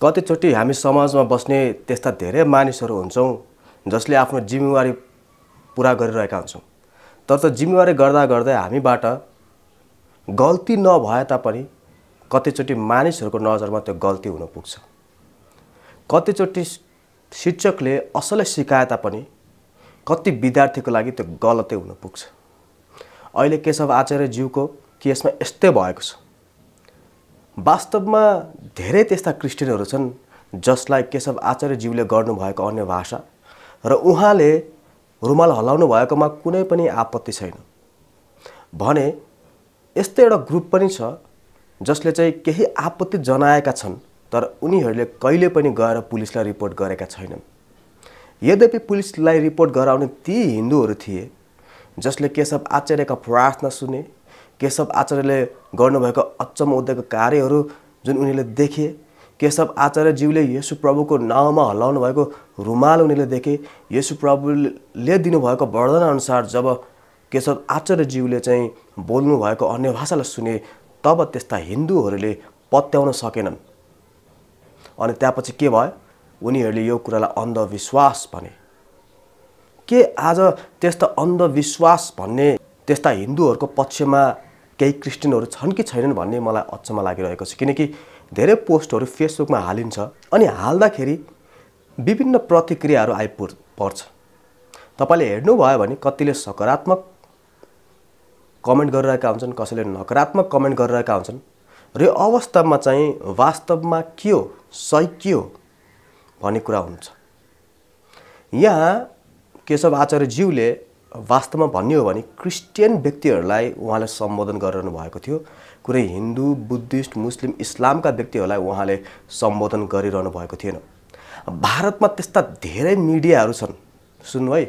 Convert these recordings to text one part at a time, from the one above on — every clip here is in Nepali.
कतिचोटि हामी समाजमा बस्ने त्यस्ता धेरै मानिसहरू हुन्छौँ जसले आफ्नो जिम्मेवारी पुरा गरिरहेका हुन्छौँ। तर त जिम्मेवारी गर्दा गर्दै हामीबाट गल्ती नभए तापनि कतिचोटि मानिसहरूको नजरमा त्यो गल्ती हुन पुग्छ। कतिचोटि शिक्षकले असलै सिकाए तापनि कति विद्यार्थीको लागि त्यो गलतै हुन पुग्छ। अहिले केशव आचार्यज्यूको केसमा यस्तै भएको छ। वास्तवमा धेरै त्यस्ता क्रिस्चियनहरू छन् जसलाई केशव आचार्यज्यूले गर्नुभएको अन्य भाषा र उहाँले रुमाल हलाउनु भएकोमा कुनै पनि आपत्ति छैन। भने यस्तो एउटा ग्रुप पनि छ जसले चाहिँ केही आपत्ति जनाएका छन् तर उनीहरूले कहिले पनि गएर पुलिसलाई रिपोर्ट गरेका छैनन्। यद्यपि पुलिसलाई रिपोर्ट गराउने ती हिन्दूहरू थिए जसले केशव आचार्यका प्रार्थना सुने केशव आचार्यले गर्नुभएको अचम्म उद्धको कार्यहरू जुन उनीहरूले देखे केशव आचार्यज्यूले यसु प्रभुको नाउँमा हल्लाउनु भएको रुमाल उनीहरूले देखे यसु प्रभुले दिनुभएको अनुसार जब केशव आचार्यज्यूले चाहिँ बोल्नु भएको अन्य भाषालाई सुने तब त्यस्ता हिन्दूहरूले पत्याउन सकेनन्। अनि त्यहाँपछि के भयो? उनीहरूले यो कुरालाई अन्धविश्वास भने। के आज त्यस्ता अन्धविश्वास भन्ने त्यस्ता हिन्दूहरूको पक्षमा केही क्रिस्चियनहरू छन् कि छैनन् भन्ने मलाई अचम्म लागिरहेको छ। किनकि धेरै पोस्टहरू फेसबुकमा हालिन्छ अनि हाल्दाखेरि विभिन्न प्रतिक्रियाहरू आइपुर पर्छ। तपाईँले हेर्नुभयो भने कतिले सकारात्मक कमेन्ट गरिरहेका हुन्छन् कसैले नकारात्मक कमेन्ट गरिरहेका हुन्छन्। र यो अवस्थामा चाहिँ वास्तवमा के हो सही के हो भन्ने कुरा हुन्छ। यहाँ केशव आचार्यज्यूले वास्तवमा भन्ने हो भने क्रिस्चियन व्यक्तिहरूलाई उहाँले सम्बोधन गरिरहनु भएको थियो। कुनै हिन्दू बुद्धिस्ट मुस्लिम इस्लामका व्यक्तिहरूलाई उहाँले सम्बोधन गरिरहनु भएको थिएन। भारतमा त्यस्ता धेरै मिडियाहरू छन्। सुन्नु है।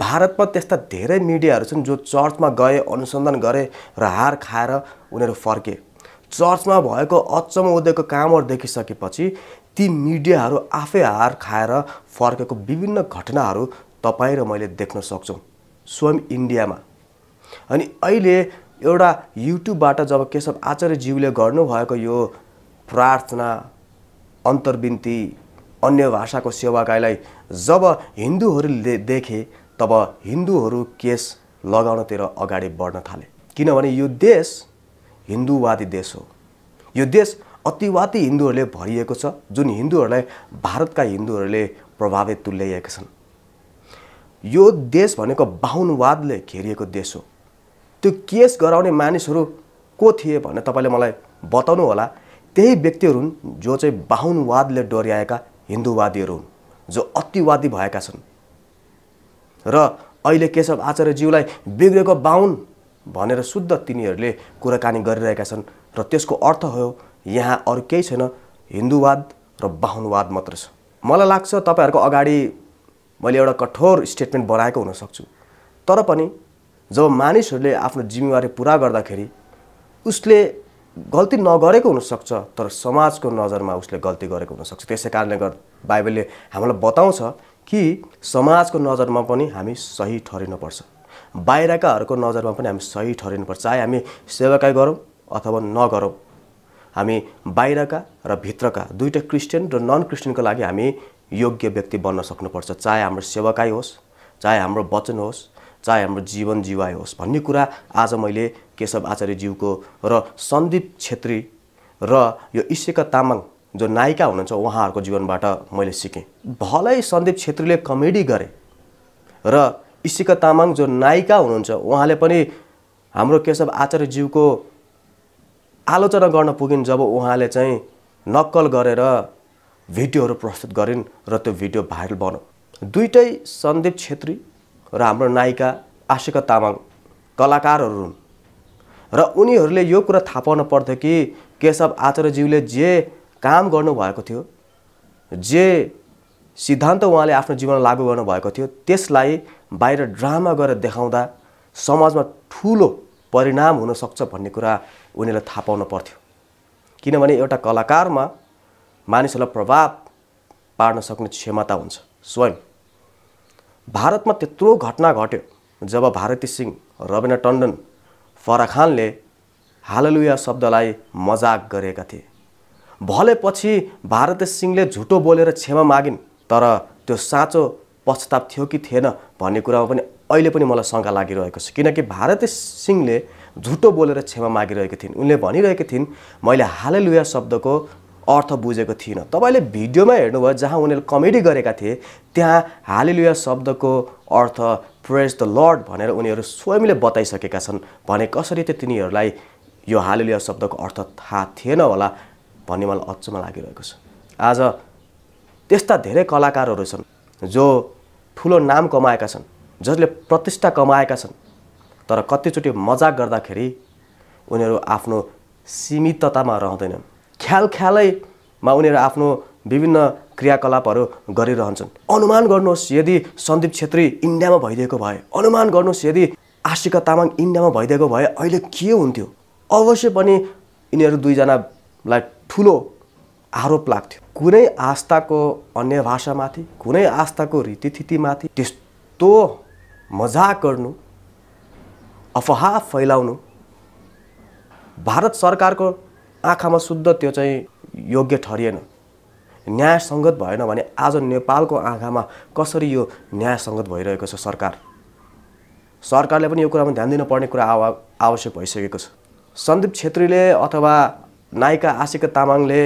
भारतमा त्यस्ता धेरै मिडियाहरू छन् जो चर्चमा गए अनुसन्धान गरे र हार खाएर उनीहरू फर्के। चर्चमा भएको अचम्म उदेको कामहरू देखिसकेपछि ती मिडियाहरू आफै हार खाएर फर्केको विभिन्न घटनाहरू तपाईँ र मैले देख्न सक्छौँ। स्वयं इन्डियामा। अनि अहिले एउटा युट्युबबाट जब केशव आचार्यज्यूले गर्नुभएको यो प्रार्थना अन्तर्विन्ती अन्य भाषाको सेवाकाईलाई जब हिन्दूहरूले देखे तब हिन्दूहरू केस लगाउनतिर अगाडि बढ्न थाले। किनभने यो देश हिन्दूवादी देश हो। यो देश अतिवादी हिन्दूहरूले भरिएको छ जुन हिन्दूहरूलाई भारतका हिन्दूहरूले प्रभावित तुल्याइएका छन्। यो देश भनेको बाहुनवादले घेरिएको देश हो। त्यो केस गराउने मानिसहरू को थिए भने तपाईँले मलाई बताउनु होला। त्यही व्यक्तिहरू हुन् जो चाहिँ बाहुनवादले डोर्याएका हिन्दूवादीहरू हुन् जो अतिवादी भएका छन्। र अहिले केशव आचार्यज्यूलाई बिग्रेको बाहुन भनेर शुद्ध तिनीहरूले कुराकानी गरिरहेका छन् र त्यसको अर्थ हो यहाँ अरू केही छैन हिन्दूवाद र बाहुनवाद मात्र छ। मलाई लाग्छ तपाईँहरूको अगाडि मैले एउटा कठोर स्टेटमेन्ट बनाएको हुनसक्छु। तर पनि जब मानिसहरूले आफ्नो जिम्मेवारी पुरा गर्दाखेरि उसले गल्ती नगरेको हुनसक्छ तर समाजको नजरमा उसले गल्ती गरेको हुनसक्छ। त्यसै कारणले गर्दा बाइबलले हामीलाई बताउँछ कि समाजको नजरमा पनि हामी सही ठहरिनुपर्छ। बाहिरकाहरूको नजरमा पनि हामी सही ठहरिनुपर्छ। चाहे हामी सेवाकाई गरौँ अथवा नगरौँ। हामी बाहिरका र भित्रका दुईवटा क्रिस्चियन र नन क्रिस्चियनको लागि हामी योग्य व्यक्ति बन्न सक्नुपर्छ। चाहे हाम्रो सेवाकाई होस् चाहे हाम्रो वचन होस् चाहे हाम्रो जीवन जीवाय होस्। भन्ने कुरा आज मैले केशव आचार्यज्यूको र सन्दीप छेत्री र यो इसेका तामाङ जो नायिका हुनुहुन्छ उहाँहरूको जीवनबाट मैले सिकेँ। भलै सन्दीप छेत्रीले कमेडी गरे र इसिका तामाङ जो नायिका हुनुहुन्छ उहाँले पनि हाम्रो केशव आचार्यज्यूको आलोचना गर्न पुगिन् जब उहाँले चाहिँ नक्कल गरेर भिडियोहरू प्रस्तुत गरिन् र त्यो भिडियो भाइरल बन्यो दुइटै सन्दीप छेत्री र हाम्रो नायिका आशिका तामाङ कलाकारहरू हुन्। र उनीहरूले यो कुरा थाहा पाउनु पर्थ्यो कि केशव आचार्यज्यूले जे काम गर्नुभएको थियो जे सिद्धान्त उहाँले आफ्नो जीवनमा लागू गर्नुभएको थियो त्यसलाई बाहिर ड्रामा गरेर देखाउँदा समाजमा ठुलो परिणाम हुनसक्छ भन्ने कुरा उनीहरूलाई थाहा पाउनु पर्थ्यो। किनभने एउटा कलाकारमा मानिसहरूलाई प्रभाव पार्न सक्ने क्षमता हुन्छ। स्वयं। भारतमा त्यत्रो घटना घट्यो जब भारती सिंह रविना टन्डन फरा खानले हाललुया शब्दलाई मजाक गरेका थिए। भले पछि भारत सिंहले झुटो बोलेर क्षमा मागिन् तर त्यो साँचो पश्चाताप थियो कि थिएन भन्ने कुरामा पनि अहिले पनि मलाई शङ्का लागिरहेको छ। किनकि भारत सिंहले झुटो बोलेर क्षमा मागिरहेकी थिइन्। उनले भनिरहेकी थिइन् मैले हालै लुया शब्दको अर्थ बुझेको थिइनँ तपाईँले भिडियोमा हेर्नुभयो जहाँ उनीहरूले कमेडी गरेका थिए त्यहाँ हालेलुया शब्दको अर्थ प्रेज द लर्ड भनेर उनीहरू स्वयंले बताइसकेका छन्। भने कसरी चाहिँ तिनीहरूलाई यो हालेलुया शब्दको अर्थ थाहा थिएन होला भन्ने मलाई अचम्म लागिरहेको छ। आज त्यस्ता धेरै कलाकारहरू छन् जो ठुलो नाम कमाएका छन् जसले प्रतिष्ठा कमाएका छन् तर कतिचोटि मजाक गर्दाखेरि उनीहरू आफ्नो सीमिततामा रहँदैनन्। ख्याल ख्यालैमा उनीहरू आफ्नो विभिन्न क्रियाकलापहरू गरिरहन्छन्। अनुमान गर्नुहोस् यदि सन्दीप छेत्री इन्डियामा भइदिएको भए अनुमान गर्नुहोस् यदि आशिका तामाङ इन्डियामा भइदिएको भए अहिले के हुन्थ्यो? अवश्य पनि यिनीहरू दुईजनालाई ठुलो आरोप लाग्थ्यो। कुनै आस्थाको अन्य भाषामाथि कुनै आस्थाको रीतिथितिमाथि त्यस्तो मजाक गर्नु अफवाह फैलाउनु भारत सरकारको आँखामा शुद्ध त्यो चाहिँ योग्य ठरिएन न्यायसङ्गत भएन भने आज नेपालको आँखामा कसरी यो न्यायसङ्गत भइरहेको छ सरकार? सरकारले पनि यो कुरामा ध्यान दिनुपर्ने कुरा आवा आवश्यक भइसकेको छ। सन्दीप छेत्रीले अथवा नायिका आशिका तामाङले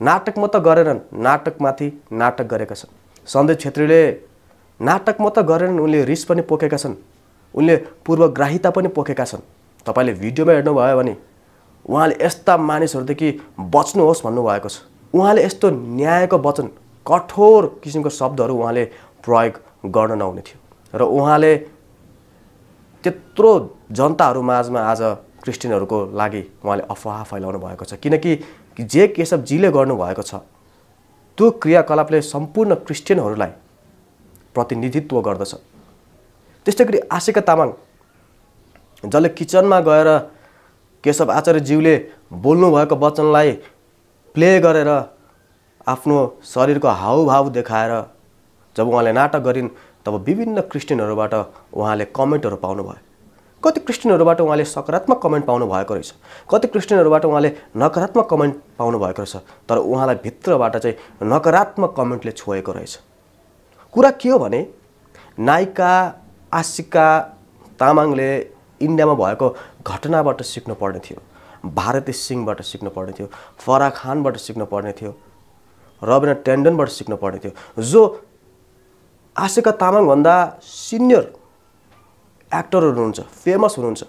नाटक मात्र गरेनन् नाटकमाथि नाटक गरेका छन्। सन्दीप छेत्रीले नाटक मात्र गरेनन् उनले रिस पनि पोखेका छन्। उनले पूर्वग्राहिता पनि पोखेका छन्। तपाईँले भिडियोमा हेर्नुभयो भने उहाँले यस्ता मानिसहरूदेखि बच्नुहोस् भन्नुभएको छ। उहाँले यस्तो न्यायको वचन कठोर किसिमको शब्दहरू उहाँले प्रयोग गर्न नहुने थियो। र उहाँले त्यत्रो जनताहरू माझमा आज क्रिस्चियनहरूको लागि उहाँले अफवाह फैलाउनु भएको छ। किनकि जे केशव जीले गर्नुभएको छ त्यो क्रियाकलापले सम्पूर्ण क्रिस्चियनहरूलाई प्रतिनिधित्व गर्दछ। त्यस्तै गरी आशिका तामाङ जसले किचनमा गएर केशव आचार्यज्यूले बोल्नुभएको वचनलाई प्ले गरेर आफ्नो शरीरको हाउभाव देखाएर जब उहाँले नाटक गरिन् तब विभिन्न क्रिस्चियनहरूबाट उहाँले कमेन्टहरू पाउनुभयो। कति क्रिस्चियनहरूबाट उहाँले सकारात्मक कमेन्ट पाउनु भएको रहेछ? कति क्रिस्चियनहरूबाट उहाँले नकारात्मक कमेन्ट पाउनु भएको रहेछ? तर उहाँलाई भित्रबाट चाहिँ नकारात्मक कमेन्टले छोएको रहेछ। कुरा के हो भने नायिका आशिका तामाङले इन्डियामा भएको घटनाबाट सिक्नु पर्ने थियो भारती सिंहबाट सिक्नु पर्ने थियो फरा खानबाट सिक्नु पर्ने थियो रविना टेन्डनबाट सिक्नु पर्ने थियो। जो आशिका तामाङभन्दा सिनियर एक्टरहरू हुनुहुन्छ फेमस हुनुहुन्छ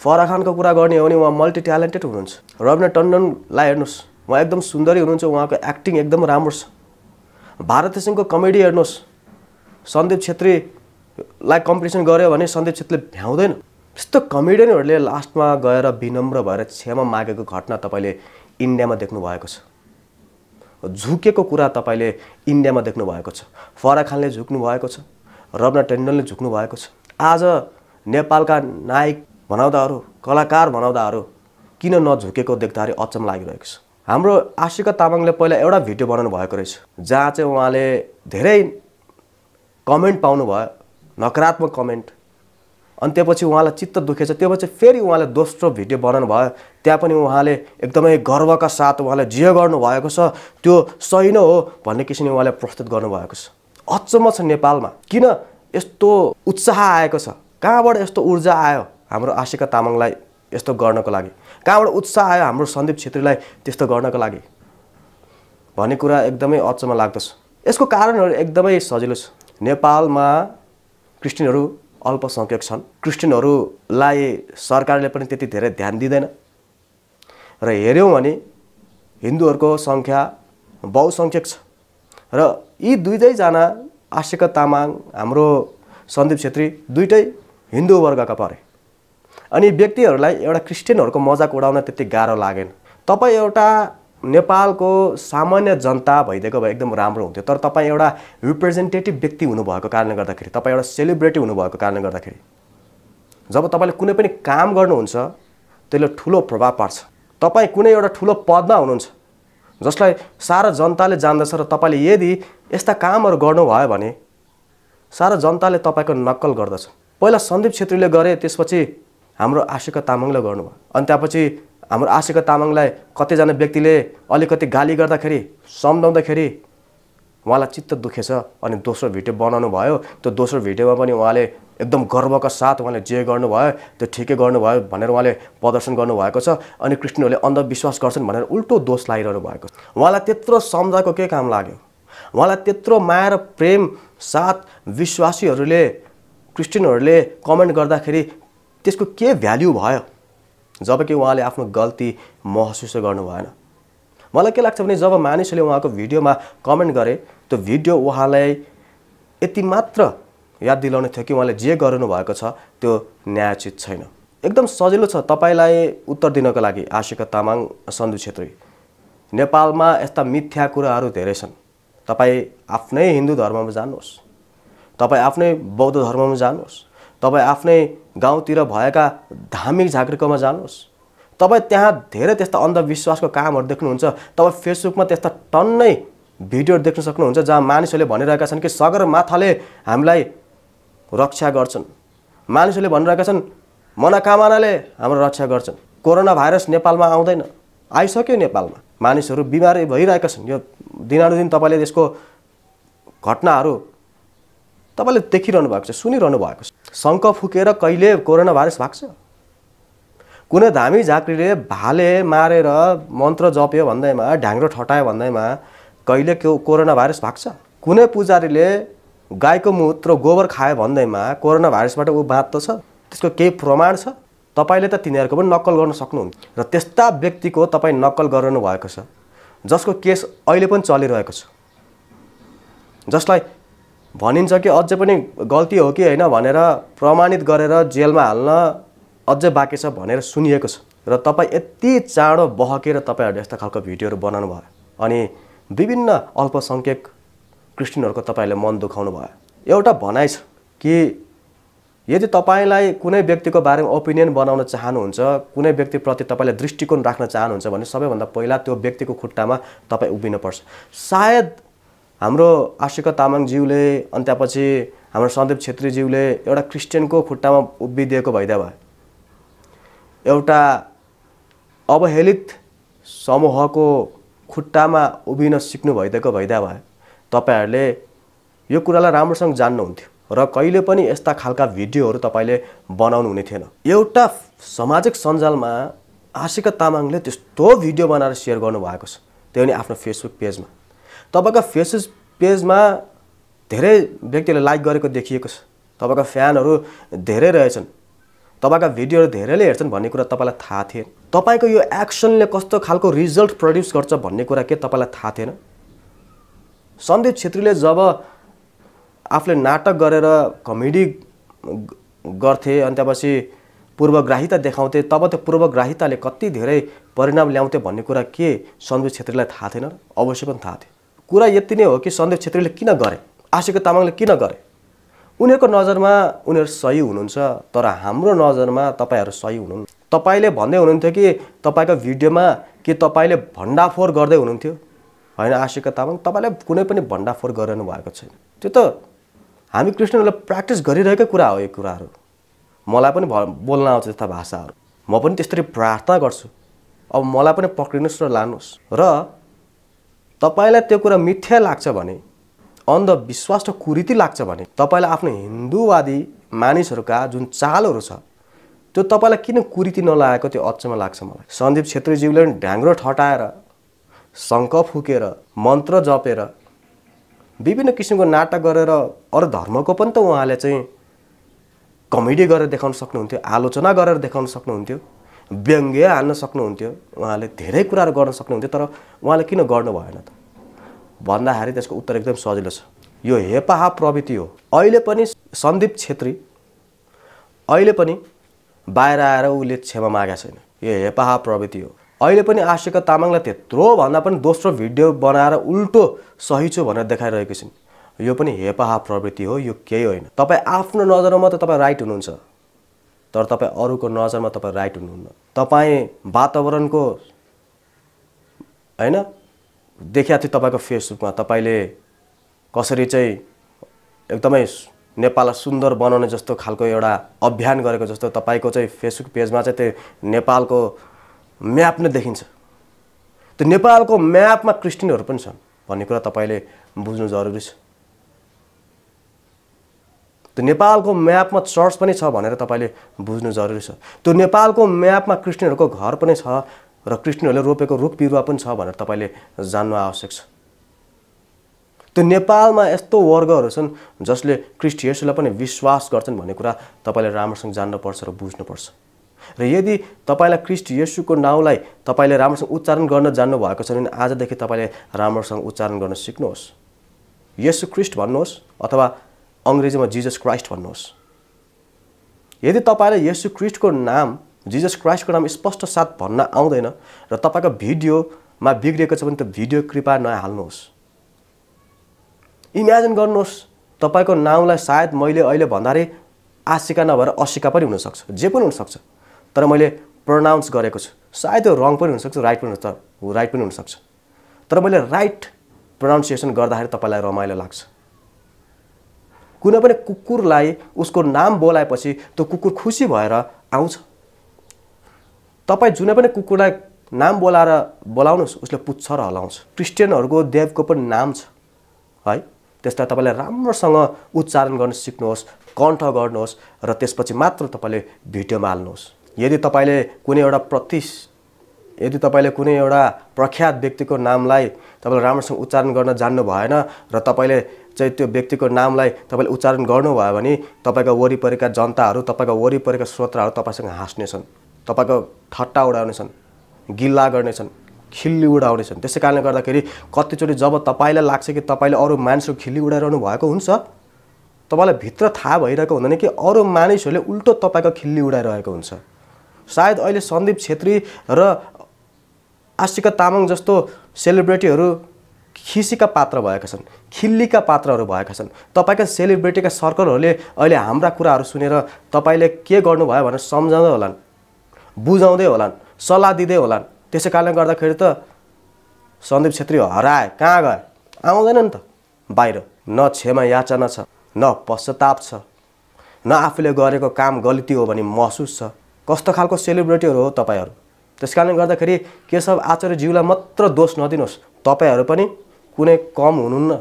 फरा खानको कुरा गर्ने हो भने उहाँ मल्टी ट्यालेन्टेड हुनुहुन्छ। रविना टन्डनलाई हेर्नुहोस् उहाँ एकदम सुन्दरी हुनुहुन्छ उहाँको एक्टिङ एकदम राम्रो छ। भारती सिंहको कमेडी हेर्नुहोस् सन्दीप छेत्रीलाई कम्पिटिसन गऱ्यो भने सन्दीप छेत्रीले भ्याउँदैन। त्यस्तो कमेडियनहरूले लास्टमा गएर विनम्र भएर क्षमा मागेको घटना तपाईँले इन्डियामा देख्नु भएको छ। झुकेको कुरा तपाईँले इन्डियामा देख्नु भएको छ। फरा खानले झुक्नु भएको छ। रबना टेन्डनले झुक्नु भएको छ। आज नेपालका नायक भनाउँदाहरू कलाकार भनाउँदाहरू किन नझुकेको देख्दाखेरि अचम्म लागिरहेको छ? हाम्रो आशिका तामाङले पहिला एउटा भिडियो बनाउनु भएको रहेछ जहाँ चाहिँ उहाँले धेरै कमेन्ट पाउनुभयो नकारात्मक कमेन्ट। अनि त्यसपछि उहाँलाई चित्त दुखेछ। त्यो पछि फेरि उहाँले दोस्रो भिडियो बनाउनु भयो। त्यहाँ पनि उहाँले एकदमै गर्वका साथ उहाँले जे गर्नुभएको छ। त्यो सही नै हो भन्ने किसिमले उहाँले प्रस्तुत गर्नुभएको छ। अचम्म छ नेपालमा। किन यस्तो उत्साह आएको छ? कहाँबाट यस्तो ऊर्जा आयो हाम्रो आशिका तामाङलाई यस्तो गर्नको लागि? कहाँबाट उत्साह आयो हाम्रो सन्दीप छेत्रीलाई त्यस्तो गर्नको लागि? भन्ने कुरा एकदमै अचम्म लाग्दछ। यसको कारणहरू एकदमै सजिलो छ। नेपालमा क्रिस्चियनहरू अल्पसङ्ख्यक छन्। क्रिस्चियनहरूलाई सरकारले पनि त्यति धेरै ध्यान दिँदैन। र हेऱ्यौँ भने हिन्दूहरूको सङ्ख्या बहुसङ्ख्यक छ। र यी दुइटैजना आशिका तामाङ हाम्रो सन्दीप छेत्री दुइटै हिन्दू वर्गका परे। अनि व्यक्तिहरूलाई एउटा क्रिस्चियनहरूको मजाक उडाउन त्यति गाह्रो लागेन। तपाईँ एउटा नेपालको सामान्य जनता भइदिएको भए एकदम राम्रो हुन्थ्यो। तर तपाईँ एउटा रिप्रेजेन्टेटिभ व्यक्ति हुनुभएको कारणले गर्दाखेरि तपाईँ एउटा सेलिब्रेटी हुनुभएको कारणले गर्दाखेरि जब तपाईँले कुनै पनि काम गर्नुहुन्छ त्यसले ठुलो प्रभाव पार्छ। तपाईँ कुनै एउटा ठुलो पदमा हुनुहुन्छ जसलाई सारा जनताले जान्दछ र तपाईँले यदि यस्ता कामहरू गर्नुभयो भने सारा जनताले तपाईँको नक्कल गर्दछ। पहिला सन्दीप छेत्रीले गरे त्यसपछि हाम्रो आशिका तामाङले गर्नुभयो। अनि त्यहाँपछि हाम्रो आशिका तामाङलाई कतिजना व्यक्तिले अलिकति गाली गर्दाखेरि सम्झाउँदाखेरि उहाँलाई चित्त दुखेछ अनि दोस्रो भिडियो बनाउनु भयो। त्यो दोस्रो भिडियोमा पनि उहाँले एकदम गर्वका साथ उहाँले जे गर्नुभयो त्यो ठिकै गर्नुभयो भनेर उहाँले प्रदर्शन गर्नुभएको छ अनि क्रिस्चियनहरूले अन्धविश्वास गर्छन् भनेर उल्टो दोष लगाइरहनु भएको उहाँलाई त्यत्रो सम्झाएको के काम लाग्यो? उहाँलाई त्यत्रो माया र प्रेम साथ विश्वासीहरूले क्रिस्चियनहरूले कमेन्ट गर्दाखेरि त्यसको के भ्याल्यु भयो? जब कि उहाँले आफ्नो गल्ती महसुस गर्नु भएन। मलाई के लाग्छ भने जब मानिसहरूले उहाँको भिडियोमा कमेन्ट गरे त्यो भिडियो उहाँलाई यति मात्र याद दिलाउने थियो कि उहाँले जे गर्नु भएको छ त्यो न्यायोचित छैन। एकदम सजिलो छ तपाईँलाई उत्तर दिनको लागि आशिका तामाङ सन्धु छेत्री। नेपालमा यस्ता मिथ्या कुराहरू धेरै छन्। तपाईँ आफ्नै हिन्दू धर्ममा जानुहोस्। तपाईँ आफ्नै बौद्ध धर्ममा जानुहोस्। तपाईँ आफ्नै गाउँतिर भएका धार्मिक झाँक्रीकोमा जानुहोस्। तपाईँ त्यहाँ धेरै त्यस्ता अन्धविश्वासको कामहरू देख्नुहुन्छ। तपाईँ फेसबुकमा त्यस्ता टन्नै भिडियोहरू देख्न सक्नुहुन्छ जहाँ मानिसहरूले भनिरहेका छन् कि सगरमाथाले हामीलाई रक्षा गर्छन्। मानिसहरूले भनिरहेका छन् मनोकामनाले हाम्रो रक्षा गर्छन्। कोरोना भाइरस नेपालमा आउँदैन। आइसक्यो नेपालमा। मानिसहरू बिमारी भइरहेका छन्। यो दिनानुदिन तपाईँले यसको घटनाहरू तपाईँले देखिरहनु भएको छ सुनिरहनु भएको छ। शङ्ख फुकेर कहिले कोरोना भाइरस भएको छ कुनै धामी झाँक्रीले भाले मारेर मन्त्र जप्यो भन्दैमा ढ्याङ्ग्रो ठटायो भन्दैमा कहिले को कोरोना भाइरस भएको छ कुनै पुजारीले गाईको मूत्र गोबर खायो भन्दैमा कोरोना भाइरसबाट ऊ बाँच्दछ त्यसको केही प्रमाण छ? तपाईँले त तिनीहरूको पनि नक्कल गर्न सक्नुहुन्छ र त्यस्ता व्यक्तिको तपाईँ नक्कल गरिरहनु भएको छ जसको केस अहिले पनि चलिरहेको छ। जसलाई भनिन्छ कि अझै पनि गल्ती हो कि होइन भनेर प्रमाणित गरेर जेलमा हाल्न अझै बाँकी छ भनेर सुनिएको छ। र तपाईँ यति चाँडो बहकेर तपाईँहरूले यस्ता खालको भिडियोहरू बनाउनु भयो अनि विभिन्न अल्पसङ्ख्यक क्रिस्चियनहरूको तपाईँले मन दुखाउनु भयो। एउटा भनाइ छ कि यदि तपाईँलाई कुनै व्यक्तिको बारेमा ओपिनियन बनाउन चाहनुहुन्छ कुनै व्यक्तिप्रति तपाईँले दृष्टिकोण राख्न चाहनुहुन्छ भने सबैभन्दा पहिला त्यो व्यक्तिको खुट्टामा तपाईँ उभिनुपर्छ। सायद हाम्रो आशिका तामाङज्यूले अनि त्यहाँपछि हाम्रो सन्दीप छेत्रीज्यूले एउटा क्रिस्चियनको खुट्टामा उभिदिएको भइदिया भयो एउटा अवहेलित समूहको खुट्टामा उभिन सिक्नु भइदिएको भइदिया भए तपाईँहरूले यो कुरालाई राम्रोसँग जान्नुहुन्थ्यो र कहिले पनि यस्ता खालका भिडियोहरू तपाईँले बनाउनु हुने थिएन। एउटा सामाजिक सञ्जालमा आशिका तामाङले त्यस्तो भिडियो बनाएर सेयर गर्नुभएको छ। त्यो पनि आफ्नो फेसबुक पेजमा। तपाईँको फेसबुक पेजमा धेरै व्यक्तिले लाइक गरेको देखिएको छ। तपाईँको फ्यानहरू धेरै रहेछन्। तपाईँका भिडियोहरू धेरैले हेर्छन् भन्ने कुरा तपाईँलाई थाहा थिएन। तपाईँको यो एक्सनले कस्तो खालको रिजल्ट प्रड्युस गर्छ भन्ने कुरा के तपाईँलाई थाहा थिएन? सन्दीप छेत्रीले जब आफूले नाटक गरेर कमेडी गर्थे अनि त्यसपछि पूर्वग्राहिता देखाउँथे तब त्यो पूर्वग्राहिताले कति धेरै परिणाम ल्याउँथे भन्ने कुरा के सन्दीप छेत्रीलाई थाहा थिएन अवश्य पनि थाहा थियो। कुरा यति नै हो कि सन्दीप छेत्रीले किन गरे? आशिका तामाङले किन गरे? उनीहरूको नजरमा उनीहरू सही हुनुहुन्छ तर हाम्रो नजरमा तपाईँहरू सही हुनुहुन्न तपाईँले भन्दै हुनुहुन्थ्यो कि तपाईँको भिडियोमा कि तपाईँले भण्डाफोर गर्दै हुनुहुन्थ्यो? होइन आशिका तामाङ तपाईँले कुनै पनि भण्डाफोर गरिरहनु भएको छैन। त्यो त हामी कृष्णहरूले प्र्याक्टिस गरिरहेकै कुरा हो यो कुराहरू। मलाई पनि बोल्न आउँछ त्यस्ता भाषाहरू। म पनि त्यसरी प्रार्थना गर्छु। अब मलाई पनि पक्रिनुहोस् र लानुहोस्। र तपाईँलाई त्यो कुरा मिथ्या लाग्छ भने अन्धविश्वास र कुरीति लाग्छ भने तपाईँलाई आफ्नो हिन्दूवादी मानिसहरूका जुन चालहरू छ त्यो तपाईँलाई किन कुरीति नलागेको त्यो अचम्म लाग्छ मलाई? सन्दीप छेत्रीज्यूले ढ्याङ्ग्रो ठटाएर शङ्ख फुकेर मन्त्र जपेर विभिन्न किसिमको नाटक गरेर अरू धर्मको पनि त उहाँले चाहिँ कमेडी गरेर देखाउन सक्नुहुन्थ्यो आलोचना गरेर देखाउन सक्नुहुन्थ्यो। व्यङ्ग्य हाल्न सक्नुहुन्थ्यो। उहाँले धेरै कुराहरू गर्न सक्नुहुन्थ्यो तर उहाँले किन गर्नु भएन त? भन्दाखेरि त्यसको उत्तर एकदम सजिलो छ। यो हेपाहा प्रवृत्ति हो। अहिले पनि सन्दीप छेत्री अहिले पनि बाहिर आएर उसले क्षमा मागेको छैन। यो हेपाहा प्रवृत्ति हो। अहिले पनि आशिका तामाङलाई त्यत्रो भन्दा पनि दोस्रो भिडियो बनाएर उल्टो सही छु भनेर देखाइरहेको छिन्। यो पनि हेपाहा प्रवृत्ति हो यो केही होइन। तपाईँ आफ्नो नजरमा मात्रै तपाईँ राइट हुनुहुन्छ। तर तपाईँ अरूको नजरमा तपाईँ राइट हुनुहुन्न। तपाईँ वातावरणको होइन? देखिया थियो तपाईँको फेसबुकमा तपाईँले कसरी चाहिँ एकदमै नेपाललाई सुन्दर बनाउने जस्तो खालको एउटा अभियान गरेको जस्तो तपाईँको चाहिँ फेसबुक पेजमा चाहिँ त्यो नेपालको म्याप नै देखिन्छ। त्यो नेपालको म्यापमा क्रिस्चियनहरू पनि छन् भन्ने कुरा तपाईँले बुझ्नु जरुरी छ। त्यो नेपालको म्यापमा चर्च पनि छ भनेर तपाईँले बुझ्नु जरुरी छ। त्यो नेपालको म्यापमा क्रिस्चियनहरूको घर पनि छ र क्रिस्चियनहरूले रोपेको रुख बिरुवा पनि छ भनेर तपाईँले जान्नु आवश्यक छ। त्यो नेपालमा यस्तो वर्गहरू छन् जसले क्रिस्ट येसुलाई पनि विश्वास गर्छन् भन्ने कुरा तपाईँले राम्रोसँग जान्नुपर्छ र बुझ्नुपर्छ। र यदि तपाईँलाई क्रिस्ट येसुको नाउँलाई तपाईँले राम्रोसँग उच्चारण गर्न जान्नुभएको छ भने आजदेखि तपाईँले राम्रोसँग उच्चारण गर्न सिक्नुहोस्। यसु क्रिस्ट भन्नुहोस् अथवा अङ्ग्रेजीमा जिजस क्राइस्ट भन्नुहोस्। यदि तपाईँलाई यसु क्रिस्टको नाम जिजस क्राइस्टको नाम स्पष्ट साथ भन्न आउँदैन र तपाईँको भिडियोमा बिग्रिएको छ भने त्यो भिडियो कृपा नहाल्नुहोस्। इमेजिन गर्नुहोस् तपाईँको नाउँलाई सायद मैले अहिले भन्दाखेरि आशिका नभएर अशिका पनि हुनसक्छ जे पनि हुनसक्छ। तर मैले प्रनाउन्स गरेको छु। सायद त्यो रङ पनि हुनसक्छ राइट पनि राइट पनि हुनसक्छ। तर मैले राइट प्रनाउन्सिएसन गर्दाखेरि तपाईँलाई रमाइलो लाग्छ। कुनै पनि कुकुरलाई उसको नाम बोलाएपछि त्यो कुकुर खुसी भएर आउँछ। तपाईँ जुनै पनि कुकुरलाई नाम बोलाएर बोलाउनुहोस् उसले पुच्छ र हलाउँछ। क्रिस्चियनहरूको देवको पनि नाम छ है? त्यसलाई तपाईँले राम्रोसँग उच्चारण गर्न सिक्नुहोस् कण्ठ गर्नुहोस् र त्यसपछि मात्र तपाईँले भिडियोमा हाल्नुहोस्। यदि तपाईँले कुनै एउटा प्रतिस यदि तपाईँले कुनै एउटा प्रख्यात व्यक्तिको नामलाई तपाईँले राम्रोसँग उच्चारण गर्न जान्नु भएन र तपाईँले चाहिँ त्यो व्यक्तिको नामलाई तपाईँले उच्चारण गर्नुभयो भने तपाईँको वरिपरिका जनताहरू तपाईँको वरिपरिका श्रोताहरू तपाईँसँग हाँस्नेछन् तपाईँको ठट्टा उडाउनेछन् गिल्ला गर्नेछन् खिल्ली उडाउनेछन् त्यसै कारणले गर्दाखेरि कतिचोटि जब तपाईँलाई लाग्छ कि तपाईँले अरू मानिसहरू खिल्ली उडाइरहनु भएको हुन्छ तपाईँलाई भित्र थाहा भइरहेको हुँदैन कि अरू मानिसहरूले उल्टो तपाईँको खिल्ली उडाइरहेको हुन्छ। सायद अहिले सन्दीप छेत्री र आशिका तामाङ जस्तो सेलिब्रेटीहरू खिसीका पात्र भएका छन् खिल्लीका पात्रहरू भएका छन्। तपाईँका सेलिब्रेटीका सर्कलहरूले अहिले हाम्रा कुराहरू सुनेर तपाईँले के गर्नुभयो भनेर सम्झाउँदै होलान् बुझाउँदै होलान् सल्लाह दिँदै होलान्। त्यसै कारणले गर्दाखेरि त सन्दीप छेत्री हराए कहाँ गए? आउँदैन नि त। बाहिर न क्षमा याचना छ न पश्चाताप छ न आफूले गरेको काम गल्ती हो भने महसुस छ। कस्तो खालको सेलिब्रिटीहरू हो तपाईँहरू? त्यस कारणले गर्दाखेरि केशव आचार्यज्यूलाई मात्र दोष नदिनुहोस् तपाईँहरू पनि कुनै कम हुनुहुन्न।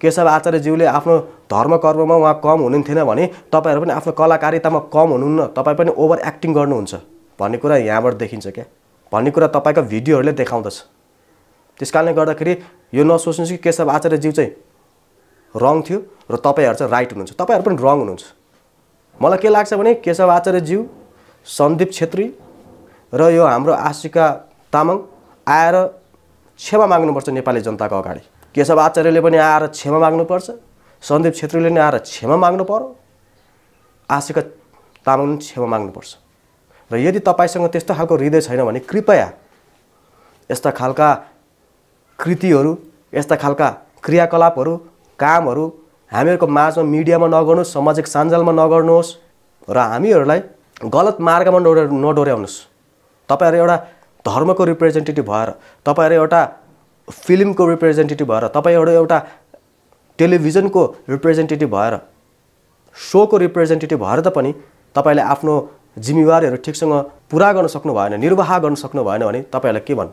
केशव आचार्यज्यूले आफ्नो धर्म कर्ममा उहाँ कम हुनुहुन्थेन भने तपाईँहरू पनि आफ्नो कलाकारितामा कम हुनुहुन्न। तपाईँ पनि ओभर एक्टिङ गर्नुहुन्छ भन्ने कुरा यहाँबाट देखिन्छ क्या। भन्ने कुरा तपाईँको भिडियोहरूले देखाउँदछ। त्यस कारणले गर्दाखेरि यो नसोच्नुहोस् कि केशव आचार्यज्यू चाहिँ रङ थियो र तपाईँहरू चाहिँ राइट हुनुहुन्छ। तपाईँहरू पनि रङ हुनुहुन्छ। मलाई के लाग्छ भने केशव आचार्यज्यू सन्दीप छेत्री र यो हाम्रो आशिका तामाङ आएर क्षमा माग्नुपर्छ नेपाली जनताको अगाडि। केशव आचार्यले पनि आएर क्षमा माग्नुपर्छ सन्दीप छेत्रीले पनि आएर क्षमा माग्नु पर्यो। आशिका तामाङ पनि क्षमा माग्नुपर्छ। र यदि तपाईँसँग त्यस्तो खालको हृदय छैन भने कृपया यस्ता खालका कृतिहरू यस्ता खालका क्रियाकलापहरू कामहरू हामीहरूको माझमा मिडियामा नगर्नुहोस् सामाजिक सञ्जालमा नगर्नुहोस् र हामीहरूलाई गलत मार्गमा नडो नडोर्याउनुहोस्। तपाईँहरू एउटा धर्मको रिप्रेजेन्टेटिभ भएर तपाईँहरू एउटा फिल्मको रिप्रेजेन्टेटिभ भएर तपाईँहरू एउटा टेलिभिजनको रिप्रेजेन्टेटिभ भएर सोको रिप्रेजेन्टेटिभ भएर त पनि तपाईँले आफ्नो जिम्मेवारीहरू ठिकसँग पुरा गर्न सक्नु भएन निर्वाह गर्न सक्नु भएन भने तपाईँहरूलाई के भन्नु?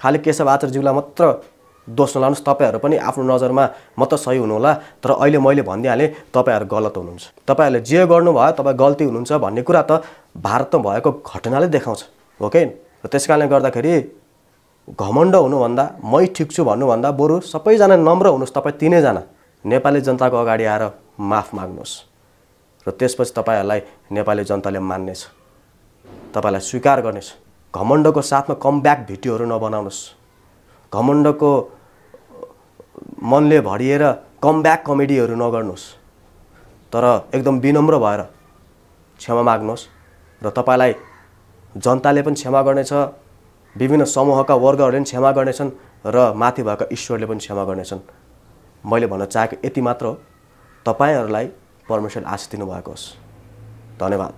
खालि केशव आचार्यज्यूलाई मात्र दोष नलाउनुहोस् तपाईँहरू पनि आफ्नो नजरमा म त सही हुनुहोला। तर अहिले मैले भनिदिइहालेँ तपाईँहरू गलत हुनुहुन्छ। तपाईँहरूले जे गर्नुभयो तपाईँ गल्ती हुनुहुन्छ भन्ने कुरा त भारतमा भएको घटनाले देखाउँछ। हो कि र त्यस कारणले गर्दाखेरि घमण्ड हुनुभन्दा मै ठिक छु भन्नुभन्दा बरु सबैजना नम्र हुनुहोस् तपाईँ तिनैजना। नेपाली जनताको अगाडि आएर माफ माग्नुहोस्। र त्यसपछि तपाईँहरूलाई नेपाली जनताले मान्नेछ। तपाईँलाई स्वीकार गर्नेछ। घमण्डको साथमा कमब्याक भिडियोहरू नबनाउनुहोस्। घमण्डको मनले भरिएर कमब्याक कमेडीहरू नगर्नुहोस्। तर एकदम विनम्र भएर क्षमा माग्नुहोस्। र तपाईँलाई जनताले पनि क्षमा गर्नेछ विभिन्न समूहका वर्गहरूले पनि क्षमा गर्नेछन् र माथि भएका ईश्वरले पनि क्षमा गर्नेछन्। मैले भन्न चाहेको यति मात्र हो। तपाईँहरूलाई परमेश्वरले आशिष दिनुभएको होस्। धन्यवाद।